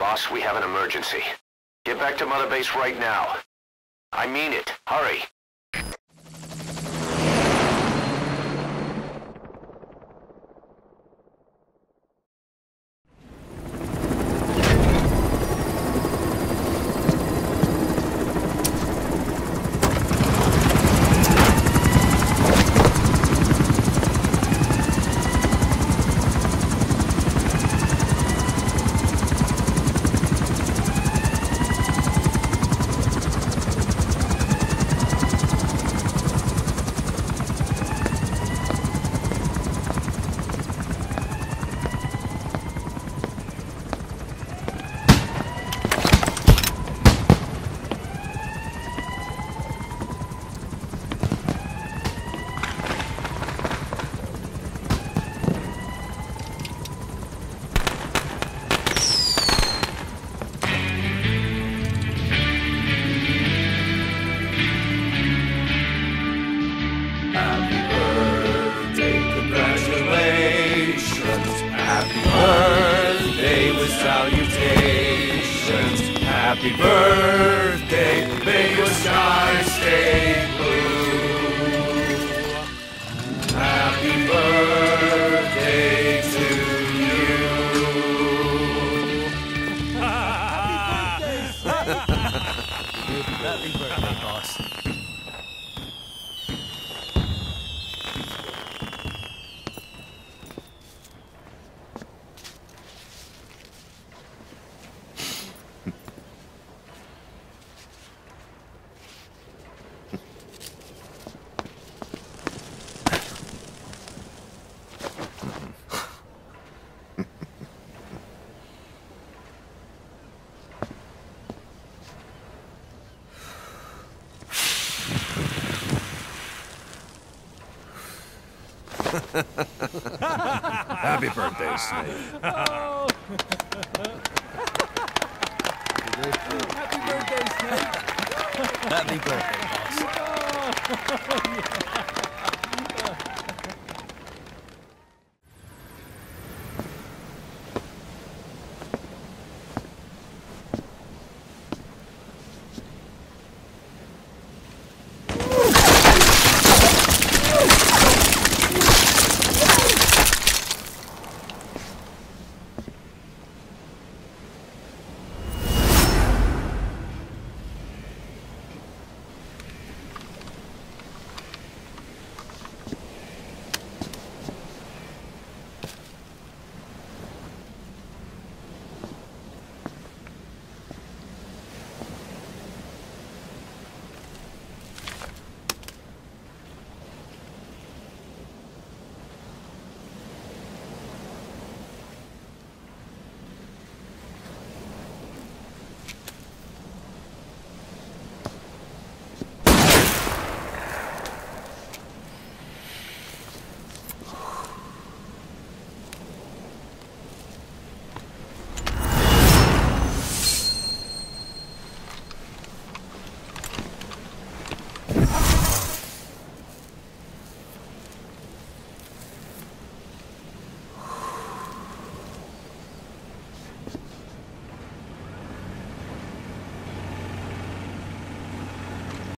Boss, we have an emergency. Get back to Mother Base right now. I mean it. Hurry. Salutations. Happy birthday, may your sky stay blue. Happy birthday to you. Happy birthday, Happy birthday, boss. Happy birthday, Snake. Oh. Happy birthday, Snake. Happy birthday, boss.